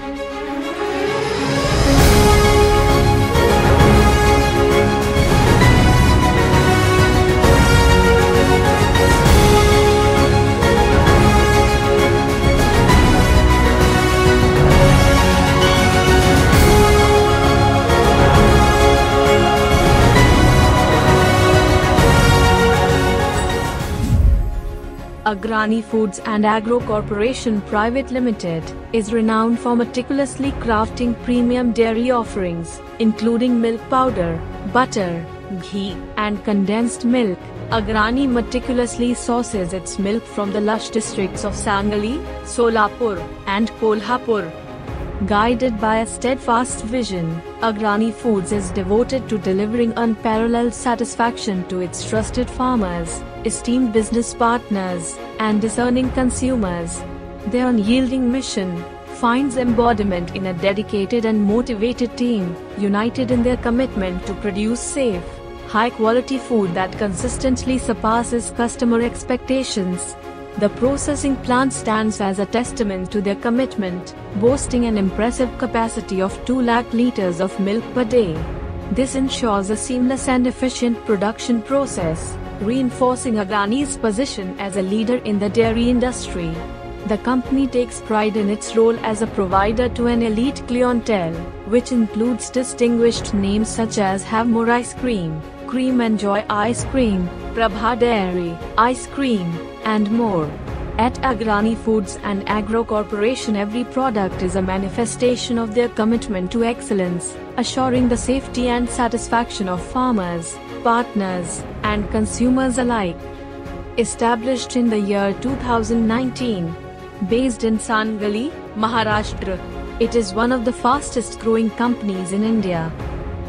Bye. Agrani Foods and Agro Corporation Private Limited is renowned for meticulously crafting premium dairy offerings, including milk powder, butter, ghee, and condensed milk. Agrani meticulously sources its milk from the lush districts of Sangli, Solapur, and Kolhapur. Guided by a steadfast vision, Agrani Foods is devoted to delivering unparalleled satisfaction to its trusted farmers, esteemed business partners, and discerning consumers. Their unyielding mission finds embodiment in a dedicated and motivated team, united in their commitment to produce safe, high quality food that consistently surpasses customer expectations. The processing plant stands as a testament to their commitment, boasting an impressive capacity of 2 lakh liters of milk per day. This ensures a seamless and efficient production process, reinforcing Agrani's position as a leader in the dairy industry. The company takes pride in its role as a provider to an elite clientele, which includes distinguished names such as Havmor Ice Cream, Cream and Joy Ice Cream, Prabha Dairy, Ice Cream, and more. At Agrani Foods and Agro Corporation every product is a manifestation of their commitment to excellence, assuring the safety and satisfaction of farmers, partners, and consumers alike. Established in the year 2019, based in Sangli, Maharashtra, it is one of the fastest growing companies in India.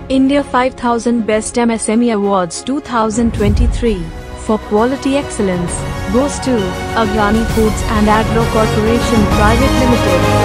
India 5000 Best MSME Awards 2023 for quality excellence goes to Agrani Foods and Agro Corporation Private Limited.